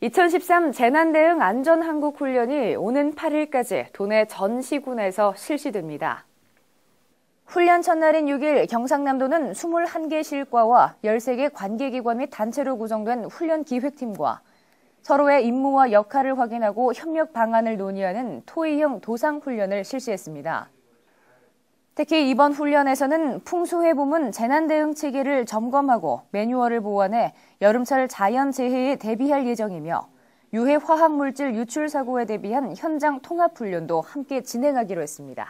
2013 재난대응 안전한국훈련이 오는 8일까지 도내 전 시군에서 실시됩니다. 훈련 첫날인 6일 경상남도는 21개 실과와 13개 관계기관 및 단체로 구성된 훈련 기획팀과 서로의 임무와 역할을 확인하고 협력 방안을 논의하는 토의형 도상훈련을 실시했습니다. 특히 이번 훈련에서는 풍수해 부문 재난대응 체계를 점검하고 매뉴얼을 보완해 여름철 자연재해에 대비할 예정이며 유해 화학물질 유출 사고에 대비한 현장 통합 훈련도 함께 진행하기로 했습니다.